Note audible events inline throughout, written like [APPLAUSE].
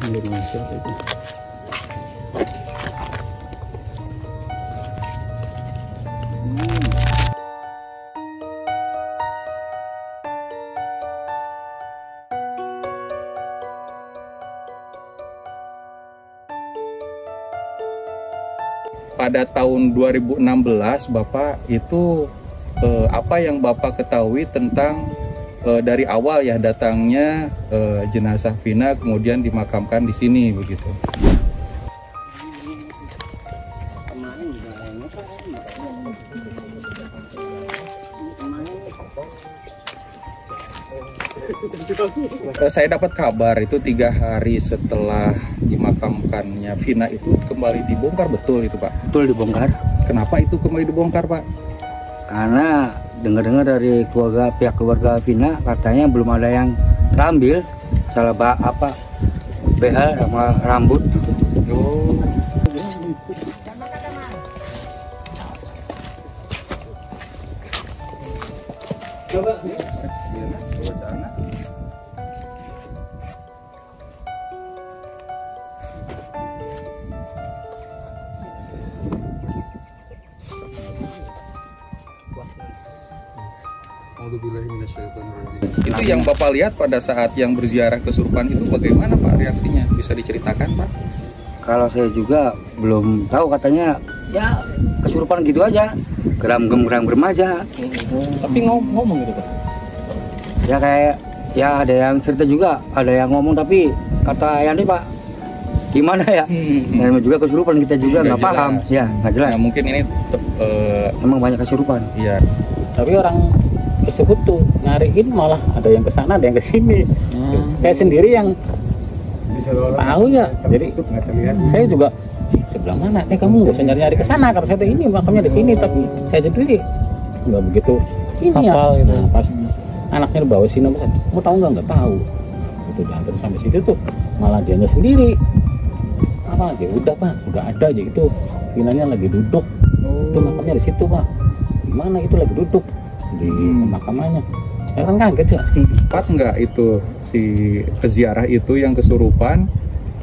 Itu pada tahun 2016 Bapak itu eh, apa yang Bapak ketahui tentang eh, dari awal ya datangnya eh, jenazah Vina kemudian dimakamkan di sini begitu. Eh, saya dapat kabar itu tiga hari setelah dimakamkannya Vina itu kembali dibongkar betul itu Pak. betul dibongkar Kenapa itu kembali dibongkar Pak? Karena dengar-dengar dari keluarga pihak keluarga Vina katanya belum ada yang terambil salah apa behel sama rambut gitu. Oh. Bapak lihat pada saat yang berziarah kesurupan itu bagaimana Pak reaksinya? Bisa diceritakan Pak? Kalau saya juga belum tahu katanya ya kesurupan gitu aja, geram gem geram gerem aja. Tapi ngomong, ngomong gitu Pak? Ya kayak ya ada yang cerita juga, ada yang ngomong tapi kata yang ini Pak gimana ya? Hmm. Namanya juga kesurupan kita juga Nggak nggak paham, ya nggak jelas. Nah, mungkin ini tetap eh, Emang banyak kesurupan. iya. tapi orang tersebut tuh nyariin malah ada yang ke sana ada yang ke sini. Saya sendiri yang tahu ya. jadi saya juga "Cik, sebelah mana? Eh kamu nggak usah nyari nyari ke sana karena saya ini makamnya di sini. Tapi saya sendiri nggak begitu ini ya? gitu. Nah, pas anaknya bawa sini mas mau tahu nggak? Nggak tahu. Itu diantar sampai situ tuh malah dianya sendiri. Apa ya udah pak. Udah ada aja gitu finalnya lagi duduk. Itu makamnya di situ pak. Di mana? Itu lagi duduk di Hmm. pemakamannya. Saya kan kaget ya Tepat nggak itu si peziarah itu yang kesurupan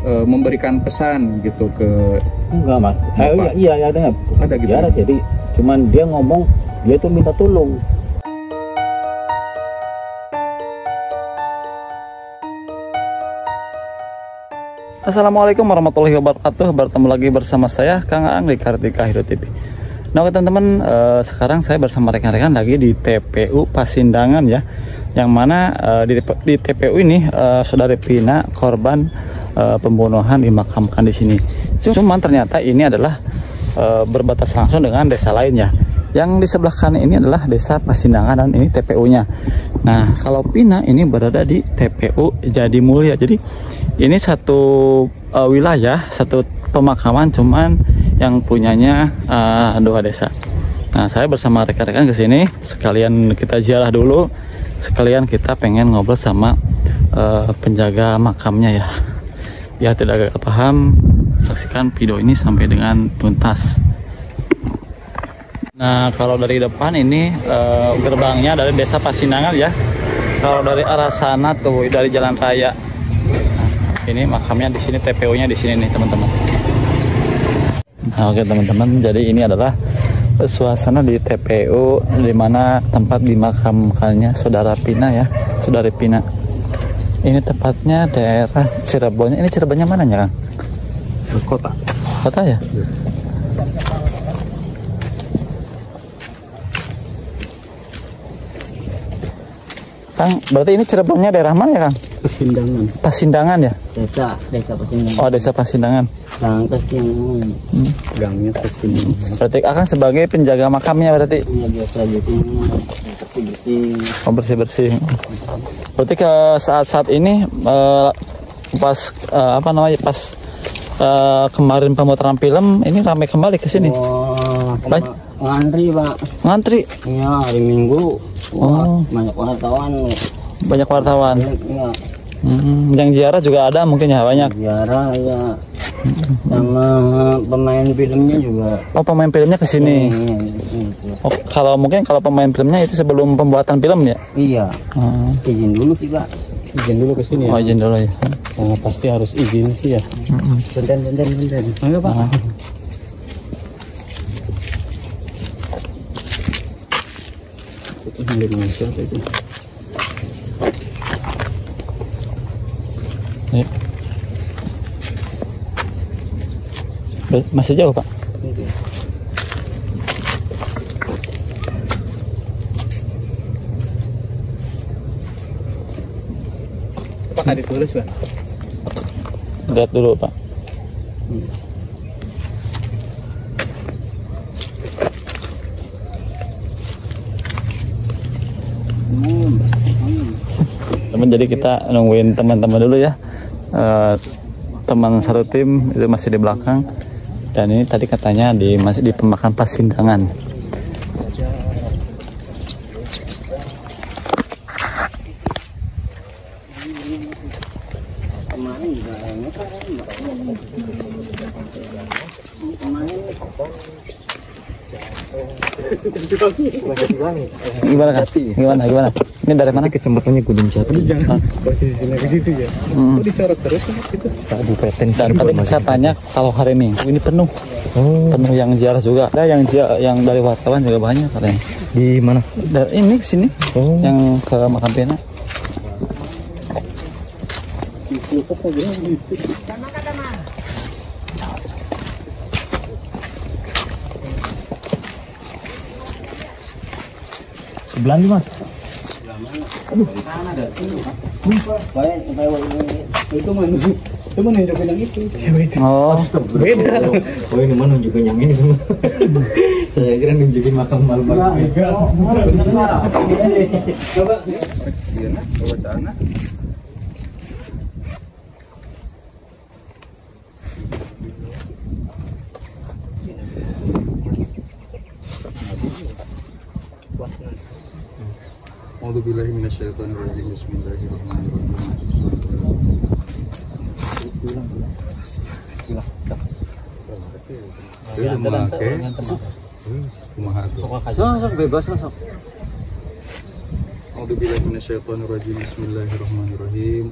eh, memberikan pesan gitu ke enggak mas. Eh, iya iya ada nggak Ada gitu. Biara, jadi cuman dia ngomong dia tuh minta tolong. Assalamualaikum warahmatullahi wabarakatuh. Bertemu lagi bersama saya Kang Aang di Kartika Hidro TV Nah oke teman-teman eh, Sekarang saya bersama rekan-rekan lagi di TPU Pasindangan ya. Yang mana eh, di, di TPU ini eh, Saudari Pina korban eh, pembunuhan dimakamkan di sini. Cuman ternyata ini adalah eh, Berbatas langsung dengan desa lainnya Yang di sebelah kanan ini adalah desa Pasindangan dan ini TPU-nya Nah, kalau Pina ini berada di TPU Jadi Mulia. Jadi ini satu uh, wilayah, satu pemakaman cuman yang punyanya uh, dua desa. Nah, saya bersama rekan-rekan ke sini sekalian kita ziarah dulu, sekalian kita pengen ngobrol sama uh, penjaga makamnya ya. Ya tidak agak paham, saksikan video ini sampai dengan tuntas. Nah, kalau dari depan ini eh, gerbangnya dari Desa Pasindangan ya. Kalau dari arah sana tuh dari jalan raya. Nah, ini makamnya di sini, TPU-nya di sini nih, teman-teman. Nah, oke teman-teman, jadi ini adalah suasana di TPU di mana tempat dimakamkannya Saudara Pina ya, Saudari Pina. Ini tepatnya daerah Cirebon. Ini Cirebonnya mana ya, Kang? Kota. Kota ya? Kang, berarti ini Cirebonnya daerah mana ya, Kang? Kesindangan. Pasindangan ya? Desa, desa Pasindangan. Oh, desa Pasindangan. Yang Pasindangan. Gangnya Pasindangan. Berarti akan sebagai penjaga makamnya berarti. Ini biasa gitu. Bersih-bersih. Oh, bersih-bersih. Berarti ke saat-saat ini eh, pas eh, apa namanya? Pas eh, kemarin pemutaran film ini ramai kembali ke sini. Wah, ngantri pak. Ngantri Iya hari Minggu. Wah, Oh. banyak wartawan. banyak wartawan. Iya, Hmm, yang ziarah juga ada mungkin ya banyak. ziarah ya. Sama pemain filmnya juga. Oh, pemain filmnya ke sini. Iya, gitu. Oh, kalau mungkin kalau pemain filmnya itu sebelum pembuatan film ya. Iya, Hmm. izin dulu sih pak. izin dulu ke sini ya Oh, izin dulu ya. Nah, pasti harus izin sih ya Benten, benten, benten. enggak pak Ah. itu milik manusia apa itu Ya. Be- Masih jauh, Pak? apakah ditulis pak Lihat dulu, Pak. Teman jadi kita nungguin teman-teman dulu ya. Eh, teman satu tim itu masih di belakang dan ini tadi katanya di masih di pemakan pasindangan. Gimana kan? Gimana gimana? Ini dari mana? kecamatannya Gunung Jati jangan Ah. posisinya ke situ ya Hmm. dicoret terus itu kabupaten tadi katanya kalau hari Minggu ini penuh, oh penuh yang ziarah juga. Ada yang yang dari wartawan juga banyak katanya. di mana Dari ini sini, oh yang ke makam Pena. sebelah nih mas Itu mana? Itu mana yang itu? cewek itu Oh, beda oh ini mana yang ini saya kira nunjukin makam malam-malam Iya, nah, bacaan billahi minasyaitonir rajim. Bismillahirrahmanirrahim. Bismillahirrahmanirrahim. Bismillahirrahmanirrahim.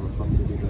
Alhamdulillahi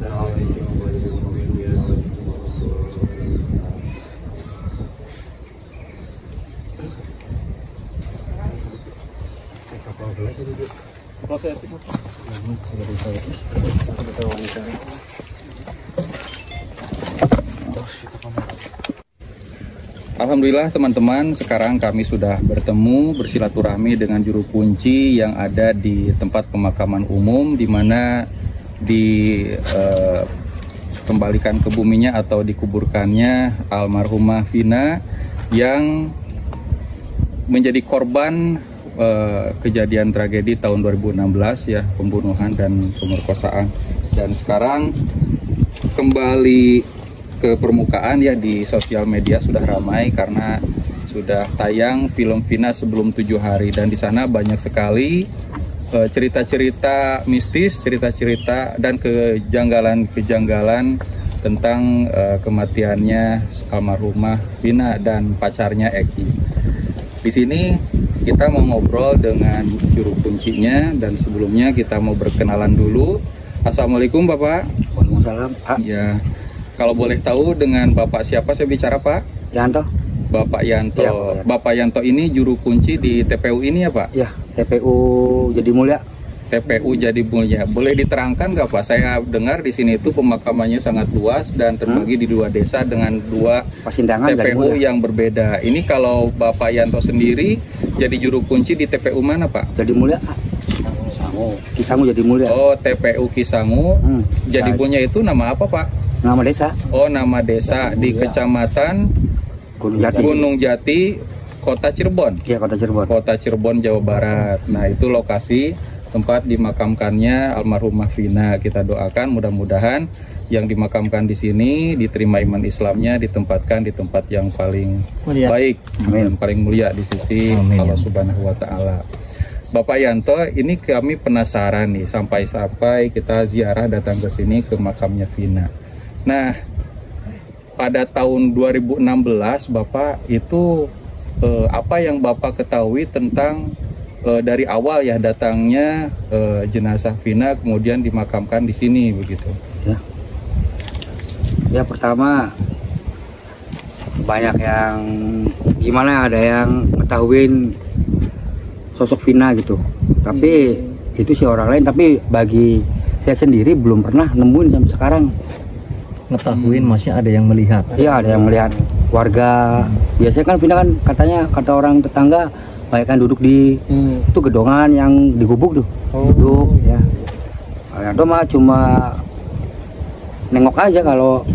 Alhamdulillah teman-teman, sekarang kami sudah bertemu bersilaturahmi dengan juru kunci yang ada di tempat pemakaman umum di mana dikembalikan ke buminya atau dikuburkannya almarhumah Vina yang menjadi korban eh, kejadian tragedi tahun 2016 ya pembunuhan dan pemerkosaan dan sekarang kembali ke permukaan ya di sosial media sudah ramai karena sudah tayang film Vina sebelum tujuh hari dan di sana banyak sekali eh, cerita-cerita mistis, cerita-cerita dan kejanggalan-kejanggalan tentang eh, kematiannya almarhumah Vina dan pacarnya Eki. Di sini kita mau ngobrol dengan juru kuncinya dan sebelumnya kita mau berkenalan dulu. Assalamualaikum Bapak. Waalaikumsalam Pak Ya, kalau boleh tahu dengan Bapak siapa saya bicara Pak? Yanto Bapak Yanto. Yanto. Bapak Yanto ini juru kunci di TPU ini ya Pak? ya TPU jadi mulia TPU Jadi Mulia. Boleh diterangkan nggak Pak? Saya dengar di sini itu pemakamannya sangat luas dan terbagi di dua desa dengan dua Pasindangan TPU yang berbeda. Ini kalau Bapak Yanto sendiri jadi juru kunci di TPU mana Pak? jadi mulia Pak. Sangu. Kisamu jadi mulia Oh TPU Kisangu. Hmm. Jadi punya itu nama apa Pak? nama desa Oh nama desa di Kecamatan Gunung Jati Gunung Jati, Kota Cirebon. Iya kota Cirebon Kota Cirebon, Jawa Barat. Nah, itu lokasi tempat dimakamkannya almarhumah Vina. Kita doakan mudah-mudahan yang dimakamkan di sini diterima iman Islamnya, ditempatkan di tempat yang paling Mulia. baik Amin. dan paling mulia di sisi Amin. Allah Subhanahu wa taala. Bapak Yanto, ini kami penasaran nih sampai-sampai kita ziarah datang ke sini ke makamnya Vina. Nah, pada tahun 2016 Bapak itu eh, apa yang Bapak ketahui tentang eh, dari awal ya datangnya eh, jenazah Vina kemudian dimakamkan di sini begitu. ya. Pertama banyak yang gimana ada yang ngetahuin sosok Vina gitu. Tapi itu sih orang lain tapi bagi saya sendiri belum pernah nemuin sampai sekarang. Ngetahuin maksudnya ada yang melihat. Iya ada yang melihat warga. Biasanya kan Vina kan katanya kata orang tetangga banyak kan duduk di itu gedongan yang digubuk tuh. Duduk ya. Aldo mah cuma nengok aja kalau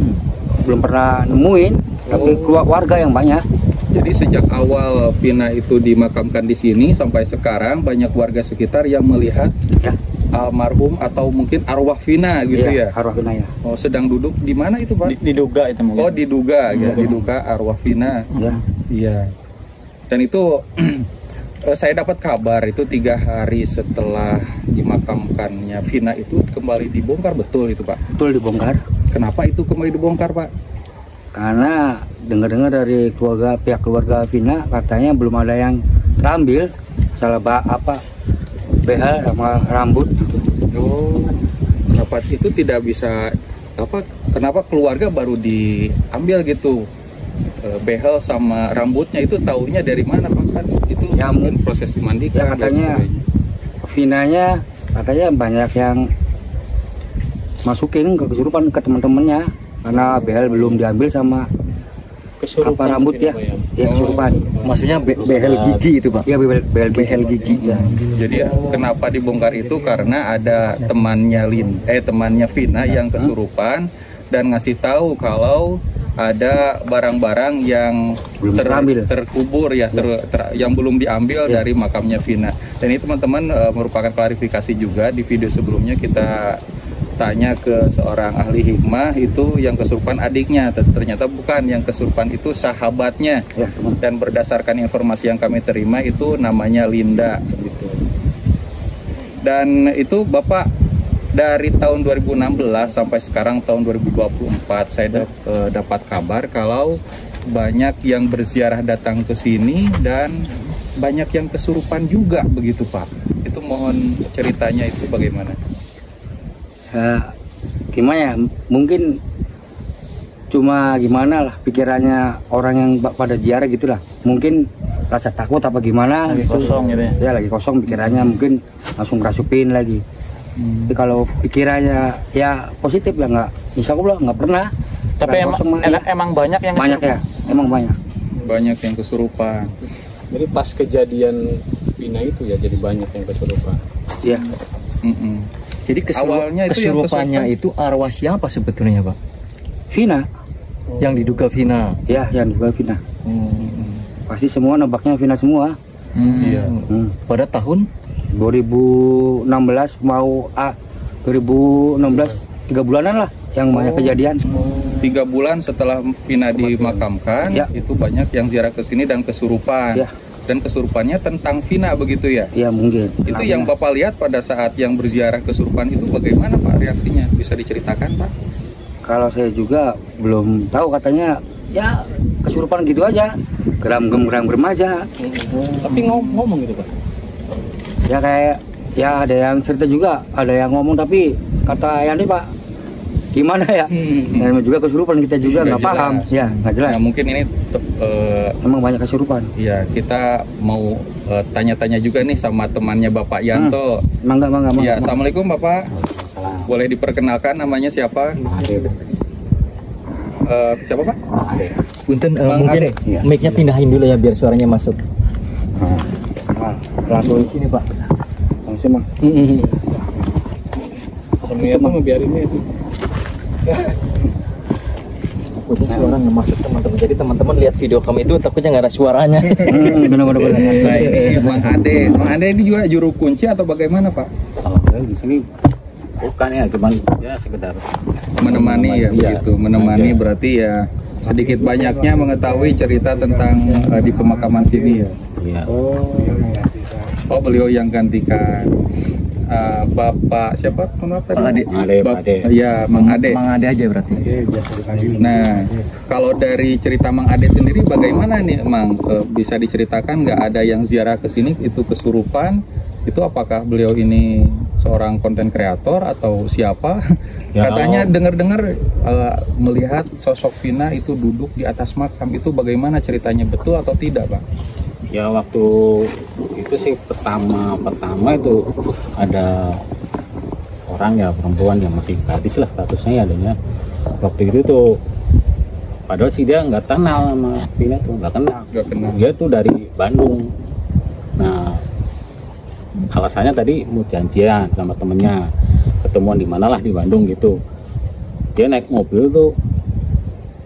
belum pernah nemuin tapi keluar warga yang banyak. Jadi sejak awal Vina itu dimakamkan di sini sampai sekarang banyak warga sekitar yang melihat ya. almarhum atau mungkin arwah Vina gitu iya, ya. arwah Vina ya. Oh, sedang duduk di mana itu, Pak? Di- diduga itu mungkin. Oh, diduga ya, diduga arwah Vina. ya Iya. Dan itu [CLEARS THROAT] saya dapat kabar itu tiga hari setelah dimakamkannya Vina itu kembali dibongkar betul itu Pak. betul dibongkar Kenapa itu kembali dibongkar Pak? karena dengar-dengar dari keluarga pihak keluarga Vina katanya belum ada yang terambil salah apa behel sama rambut gitu Oh, kenapa itu tidak bisa apa? Kenapa keluarga baru diambil gitu? Eh, behel sama rambutnya itu taunya dari mana Pak? Itu Ya, mungkin proses dimandikan. ya katanya. Vinanya katanya banyak yang masukin ke kesurupan ke teman-temannya. Karena behel belum diambil sama apa rambut ya. ya? Kesurupan. Maksudnya be- behel gigi itu pak. Ya behel, behel, behel gigi ya. Jadi kenapa dibongkar itu? Karena ada temannya Lin, eh temannya Vina yang kesurupan dan ngasih tahu kalau ada barang-barang yang Belum terambil. terkubur ya, ter- ter- yang belum diambil Ya. dari makamnya Vina. Dan ini teman-teman eh, merupakan klarifikasi juga di video sebelumnya kita tanya ke seorang ahli hikmah itu yang kesurupan adiknya ternyata bukan yang kesurupan itu sahabatnya ya teman dan berdasarkan informasi yang kami terima itu namanya Linda gitu. Dan itu Bapak dari tahun 2016 sampai sekarang tahun 2024 saya dap- eh, dapat kabar kalau banyak yang berziarah datang ke sini dan banyak yang kesurupan juga begitu Pak. Itu mohon ceritanya itu bagaimana? ya, gimana ya mungkin cuma gimana lah pikirannya orang yang pada ziarah gitulah mungkin rasa takut apa gimana lagi gitu. kosong gitu ya ya lagi kosong pikirannya mungkin langsung rasupin lagi Hmm. tapi kalau pikirannya ya positif ya nggak insya Allah nggak pernah tapi emang, em- ya, emang banyak yang banyak ya emang banyak Banyak yang kesurupan. Jadi pas kejadian Pina itu ya jadi banyak yang kesurupan. ya Mm-mm. jadi kesuru- Awalnya itu kesurupannya kesurupan. itu arwah siapa sebetulnya pak Vina yang diduga Vina ya yang juga Vina Hmm. pasti semua nebaknya Vina semua Iya. hmm. pada tahun 2016 mau ah 2016 tiga bulanan lah yang banyak kejadian. Tiga bulan setelah Pina dimakamkan Ya. itu banyak yang ziarah ke sini dan kesurupan. Ya. dan kesurupannya tentang Vina begitu ya? Ya mungkin. Itu yang bapak lihat pada saat yang berziarah kesurupan itu bagaimana pak reaksinya? Bisa diceritakan pak? Kalau saya juga belum tahu katanya ya kesurupan gitu aja. Geram gem geram gerem aja Tapi ngom- ngomong gitu pak. Ya kayak ya ada yang cerita juga ada yang ngomong tapi kata Yandi pak gimana ya Hmm. dan juga kesurupan kita juga Nggak paham ya nggak jelas Nah, mungkin ini eh, emang banyak kesurupan ya kita mau eh, tanya-tanya juga nih sama temannya Bapak Yanto. mangga mangga mangga, Ya, assalamualaikum Bapak. Boleh diperkenalkan namanya siapa? Eh, siapa Pak? Ade. Punten eh, Bang mungkin. Iya. mic-nya pindahin dulu ya biar suaranya masuk. Langsung Di sini, Pak. langsung mah Semuanya tuh ngebiarin itu. Takutnya suara nggak masuk teman-teman. Jadi teman-teman lihat video kami itu takutnya nggak ada suaranya. hmm, benar benar benar Nah, ini si Bang Ade. Bang Ade ini juga juru kunci atau bagaimana Pak? Kalau saya di sini bukan ya, cuman ya sekedar Menemani ya Iya. begitu. Menemani Aja. berarti ya sedikit banyaknya mengetahui cerita tentang eh, di pemakaman sini ya. Iya. Oh beliau yang gantikan Eh, Bapak siapa? Kenapa tadi? Ade. Ade, Bap- Ade. Iya, Mang Ade. Mang Ade aja berarti. Nah, kalau dari cerita Mang Ade sendiri bagaimana nih, Mang? Bisa diceritakan nggak ada yang ziarah ke sini itu kesurupan? Itu apakah beliau ini seorang konten kreator atau siapa? [LAUGHS] Ya, Katanya dengar-dengar eh, melihat sosok Vina itu duduk di atas makam itu bagaimana ceritanya betul atau tidak, Pak? Ya waktu itu sih pertama pertama itu ada orang ya perempuan yang masih gadis lah statusnya ya adanya. Waktu itu tuh padahal sih dia nggak kenal sama Vina tuh nggak kenal. Kenal. dia tuh dari Bandung. Nah alasannya tadi mau janjian sama temennya ketemuan di mana lah di Bandung gitu. Dia naik mobil tuh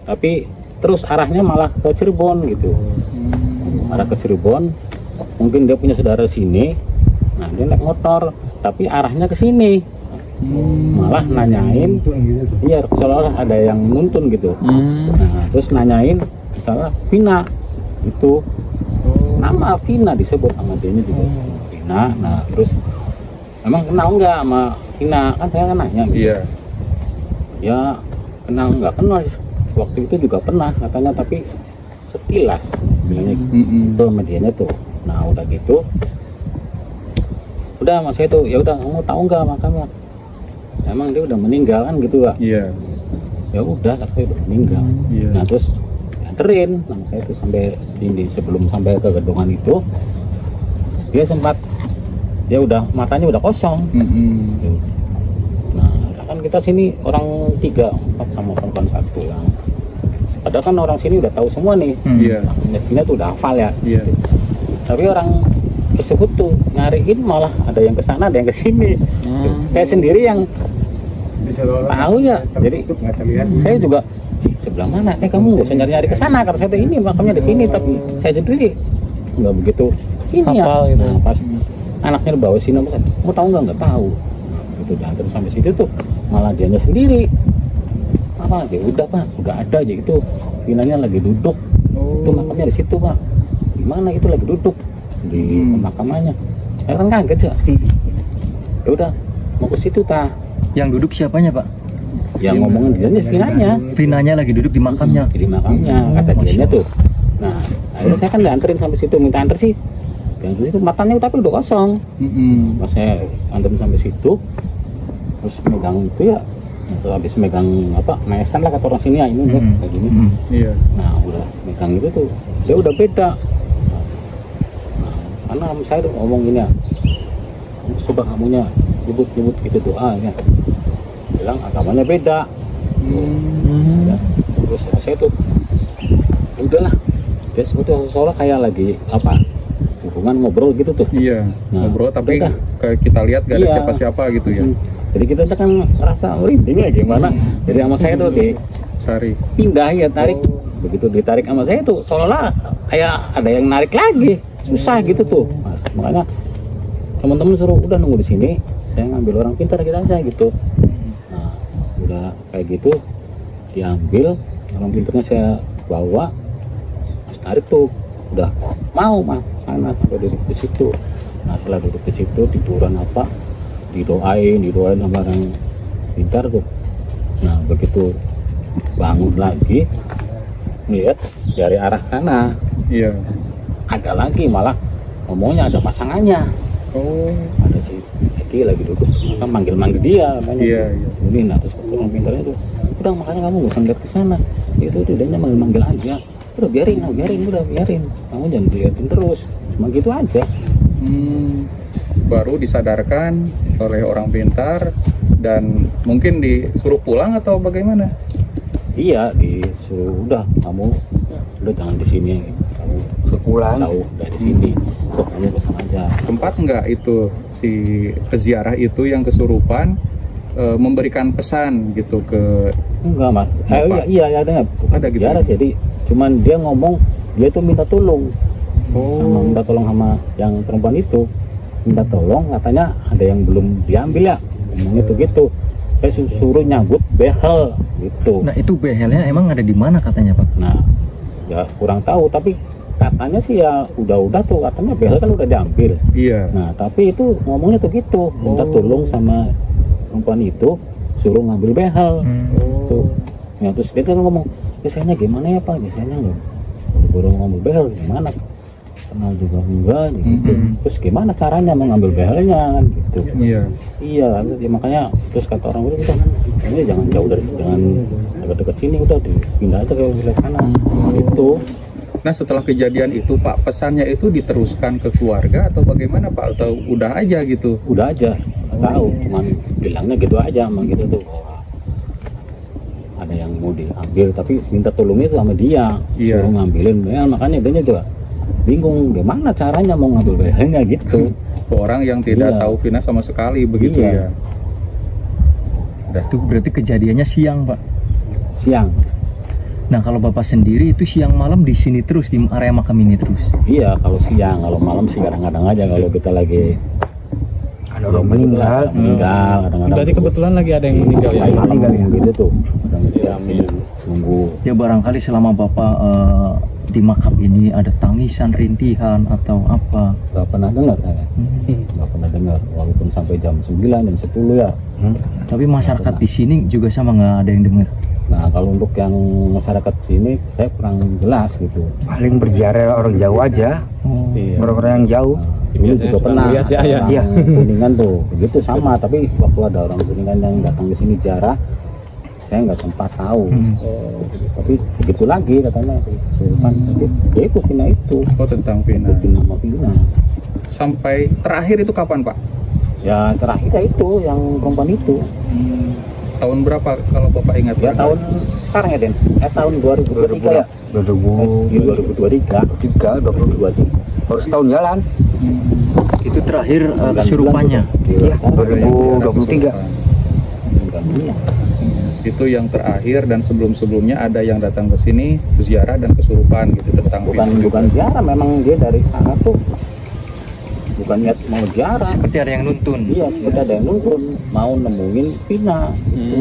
tapi terus arahnya malah ke Cirebon gitu. Arah ke Cirebon mungkin dia punya saudara sini. Nah dia naik motor tapi arahnya ke sini. Malah nanyain iya seolah ada yang nuntun gitu. Nah terus nanyain misalnya Vina. Itu nama Vina disebut sama dia juga. Vina nah terus emang kenal nggak sama Vina? Kan saya kan nanya gitu. Iya. ya kenal nggak kenal. Waktu itu juga pernah katanya tapi sekilas. Bilangnya gitu Mm-mm. itu medianya tuh nah udah gitu udah mas saya tuh ya udah kamu tahu nggak makamnya emang dia udah meninggal kan gitu pak Iya. ya udah saya udah meninggal Iya. nah terus anterin nama saya tuh sampai di sebelum sampai ke gedungan itu dia sempat dia udah matanya udah kosong Mm-mm. Gitu. Nah, kan kita sini orang tiga, empat sama perempuan satu yang padahal kan orang sini udah tahu semua nih. Iya. Nah, Vina tuh udah hafal ya. Iya. Tapi orang tersebut tuh nyariin malah ada yang ke sana, ada yang ke sini. Saya sendiri yang tahu ya. Jadi saya juga "Cik, sebelah mana? Eh kamu nggak usah nyari-nyari ke sana karena saya tuh ini makamnya di sini tapi saya sendiri nggak begitu ini ya. Hafal gitu. Nah, pas anaknya bawa sini mas, mau tahu nggak nggak tahu. Itu diantar sampai situ tuh malah dianya sendiri. Apa? Ya udah pak, udah ada aja itu. Finanya lagi duduk. Itu makamnya di situ pak. Di mana itu lagi duduk di Hmm. pemakamannya. Saya kan kaget ya. Ya udah mau ke situ ta. Yang duduk siapanya, Pak? Yang ngomongin dia Finanya. Vinanya lagi duduk di makamnya. Jadi makamnya kata dia tuh. Nah, akhirnya saya kan dianterin sampai situ minta anter sih. Dianterin situ makamnya tapi udah kosong. Mm-mm. Pas saya anterin sampai situ, terus megang itu ya, terus habis megang apa, maesan lah kata orang sini ya ini Hmm. kayak gini. Hmm. Iya. Nah, udah megang itu tuh, dia udah beda. Karena saya ngomong gini ya, coba kamunya nyebut-nyebut gitu doa ya. Bilang agamanya beda. Ya, terus saya tuh udahlah dia sebetulnya seolah kayak lagi apa hubungan ngobrol gitu tuh Iya. Nah, Ngobrol tapi kayak kita lihat gak ada Iya. siapa-siapa gitu ya. Hmm. jadi kita tuh kan ngerasa merinding ya gimana jadi sama saya tuh di Sari. pindah ya tarik begitu ditarik sama saya tuh seolah kayak ada yang narik lagi susah gitu tuh mas. Makanya teman-teman suruh udah nunggu di sini saya ngambil orang pintar kita aja gitu. Nah udah kayak gitu diambil orang pintarnya saya bawa tarik tuh. Udah mau mas sana sampai duduk di situ. Nah setelah duduk di situ tiduran apa didoain didoain sama orang pintar tuh. Nah begitu bangun lagi lihat dari arah sana. Iya. Ada lagi malah ngomongnya ada pasangannya. Oh. ada si Eki lagi duduk kan manggil manggil dia namanya. Iya, iya. ini nah terus orang pintarnya tuh udah makanya kamu gak usah ngeliat ke sana. Itu tuh dia manggil manggil aja. Udah biarin nah, biarin udah biarin. Kamu jangan diliatin terus. Cuma gitu aja. Hmm, baru disadarkan oleh orang pintar dan mungkin disuruh pulang atau bagaimana? iya disuruh udah kamu udah jangan di sini sepulang. Jauh dari sini. So kamu pesan aja. Sempat nggak itu si peziarah itu yang kesurupan eh, memberikan pesan gitu ke enggak mas. Eh, iya iya ada bukan Ada gitu biara ya? jadi cuman dia ngomong dia tuh minta tolong. Sama Oh, minta tolong sama yang perempuan itu. Minta tolong katanya ada yang belum diambil ya. Ngomongnya tuh gitu. Saya su- suruh nyabut behel gitu. Nah itu behelnya emang ada di mana katanya Pak? nah ya kurang tahu tapi katanya sih ya udah-udah tuh katanya behel kan udah diambil. Iya. nah tapi itu ngomongnya tuh gitu minta Oh. tolong sama perempuan itu suruh ngambil behel. Tuh ya terus dia kan ngomong biasanya gimana ya pak? Biasanya nggak baru ngambil behel gimana? Kenal juga enggak? Gitu. Mhm. terus gimana caranya mau ngambil behelnya kan? Gitu. Iya. iya ya, makanya terus kata orang itu udah ini jangan jauh dari jangan dekat-dekat sini udah dipindah aja ke wilayah sana. Gitu Nah setelah kejadian itu Pak pesannya itu diteruskan ke keluarga atau bagaimana Pak atau udah aja gitu? udah aja tahu cuman bilangnya gitu aja emang gitu tuh ada yang mau diambil tapi minta tolongnya itu sama dia Iya. suruh ngambilin ya, makanya dia juga bingung gimana caranya mau ngambil behelnya gitu Ke orang yang tidak Iya. tahu Vina sama sekali begitu Iya. ya. Itu berarti kejadiannya siang Pak. siang Nah kalau Bapak sendiri itu siang malam di sini terus di area makam ini terus. iya kalau siang kalau malam sih kadang-kadang aja kalau kita lagi ada orang meninggal meninggal kadang-kadang Berarti kebetulan lagi ada yang meninggal ya. ya, malam meninggal ya? gitu tuh kadang kita sih nunggu Ya barangkali selama Bapak eh, di makam ini ada tangisan, rintihan atau apa. nggak pernah dengar saya Hmm. nggak pernah dengar walaupun sampai jam 9 jam 10 ya Tapi masyarakat di sini juga sama nggak ada yang dengar. Nah kalau untuk yang masyarakat sini saya kurang jelas gitu. paling berziarah orang jauh aja Oh. Iya. orang-orang yang jauh Dulu juga pernah lihat ya, ya. orang Iya. [LAUGHS] kuningan tuh begitu sama tapi waktu ada orang kuningan yang datang ke sini jarah saya nggak sempat tahu. Hmm. Oh, tapi begitu lagi katanya kesurupan. Tapi ya itu Vina itu Oh tentang Vina. itu nama Vina. Sampai terakhir itu kapan Pak? Ya terakhir ya itu yang perempuan itu. Tahun berapa kalau Bapak ingat? Ya tahun sekarang ya Den. Eh tahun 2023 ya. 2023 Di 2023 2023 baru setahun jalan. Itu terakhir eh, kesurupannya. Iya, 2023 2023 Itu yang terakhir dan sebelum-sebelumnya ada yang datang ke sini ziarah dan kesurupan gitu tentang bukan bukan ziarah memang dia dari sana tuh bukan niat mau ziarah Seperti ada yang nuntun. iya seperti ada yang nuntun. Mau nemuin Vina. Itu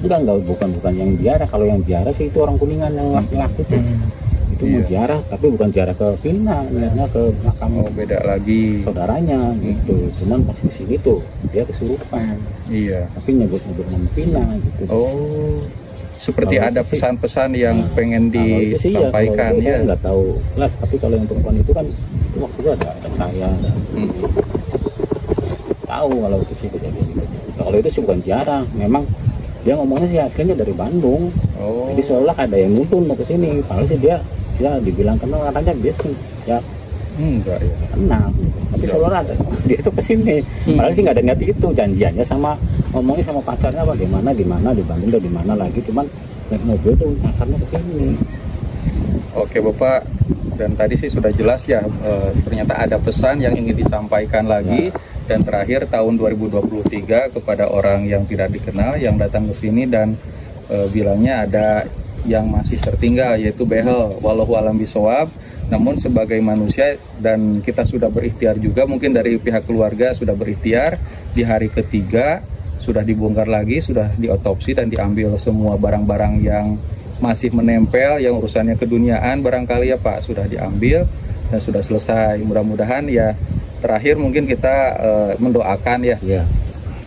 enggak enggak bukan bukan yang ziarah. Kalau yang ziarah sih itu orang kuningan yang laki-laki tuh. Itu mau Iya. ziarah tapi bukan ziarah ke Vina niatnya ke makam Oh beda lagi. saudaranya gitu. Cuman pas di sini tuh dia kesurupan. Iya. tapi nyebut nyebut nama Vina gitu. Oh seperti Kalau ada pesan-pesan yang Nah, pengen ya, disampaikan itu saya ya. nggak tahu jelas tapi kalau yang perempuan itu kan itu waktu itu ada, ada saya ada Hmm. tahu kalau itu sih kejadian gitu. Nah, kalau itu sih bukan jarang memang dia ngomongnya sih aslinya dari Bandung Oh. jadi seolah ada yang nuntun mau ke sini padahal sih dia ya dibilang kenal katanya dia sih ya Enggak ya. kenal gitu. tapi Ya. seolah ada dia itu ke sini padahal sih nggak ada niat itu janjiannya sama ngomongnya sama pacarnya apa di mana di Bandung dan di mana lagi cuman naik mobil tuh nyasarnya ke sini. Oke Bapak. Dan tadi sih sudah jelas ya eh, ternyata ada pesan yang ingin disampaikan lagi. Dan terakhir tahun 2023 kepada orang yang tidak dikenal yang datang ke sini dan eh, bilangnya ada yang masih tertinggal yaitu behel walau alam bisawab. Namun sebagai manusia dan kita sudah berikhtiar juga mungkin dari pihak keluarga sudah berikhtiar di hari ketiga sudah dibongkar lagi sudah diotopsi dan diambil semua barang-barang yang masih menempel yang urusannya keduniaan barangkali ya Pak sudah diambil dan sudah selesai mudah-mudahan ya terakhir mungkin kita eh, mendoakan ya ya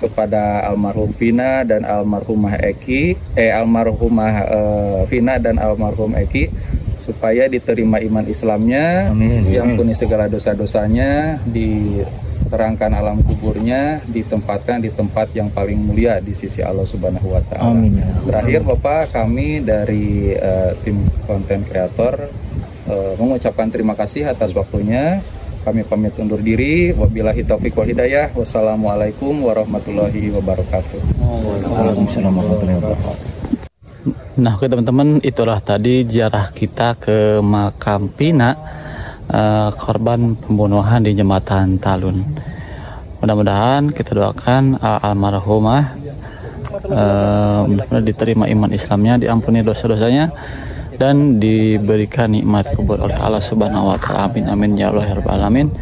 kepada almarhum Vina dan almarhumah Eki eh almarhumah eh, Vina dan almarhum Eki supaya diterima iman Islamnya, Amin. diampuni segala dosa-dosanya, diterangkan alam kuburnya, ditempatkan di tempat yang paling mulia di sisi Allah Subhanahu wa taala. Amin ya. Terakhir Bapak, kami dari eh, tim konten kreator eh, mengucapkan terima kasih atas waktunya. Kami pamit undur diri. Wabillahi taufik wal hidayah. Wassalamualaikum warahmatullahi wabarakatuh. Waalaikumsalam warahmatullahi wabarakatuh. Nah, oke teman-teman, itulah tadi ziarah kita ke makam Pina eh, korban pembunuhan di jembatan Talun. Mudah-mudahan kita doakan al- almarhumah eh, mudah-mudahan diterima iman Islamnya, diampuni dosa-dosanya dan diberikan nikmat kubur oleh Allah Subhanahu wa taala. Amin amin ya Allah ya alamin.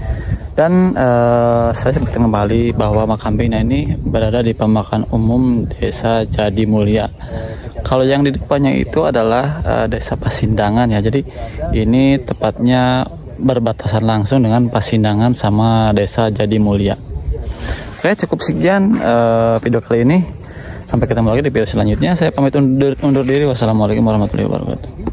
Dan eh, saya sempat kembali bahwa makam Pina ini berada di pemakaman umum Desa Jadi Mulia. Kalau yang di depannya itu adalah eh, Desa Pasindangan ya. Jadi ini tepatnya berbatasan langsung dengan Pasindangan sama Desa Jadi Mulia. Oke, cukup sekian eh, video kali ini. Sampai ketemu lagi di video selanjutnya. Saya pamit undur, undur diri. Wassalamualaikum warahmatullahi wabarakatuh.